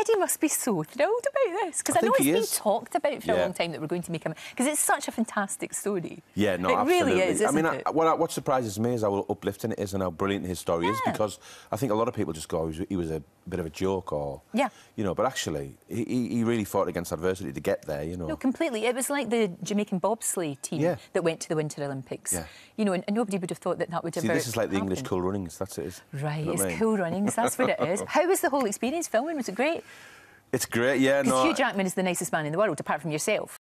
Eddie must be so thrilled about this because I, I know it's been is. talked about for a long time that we're going to make him because it's such a fantastic story. Yeah, no, it absolutely. really is. I mean, I, what, what surprises me is how uplifting it is and how brilliant his story is because I think a lot of people just go, oh, he was, he was a bit of a joke or, Yeah. you know, but actually, he, he really fought against adversity to get there, you know. No, completely. It was like the Jamaican bobsleigh team Yeah. that went to the Winter Olympics. Yeah. You know, and, and nobody would have thought that that would See, ever this is like the English happen. cool runnings, that's it. Is. Right, You know it's I mean? cool runnings. That's what it is. How was the whole experience filming? Was it great? It's great, yeah, Because no. Hugh Jackman is the nicest man in the world, apart from yourself.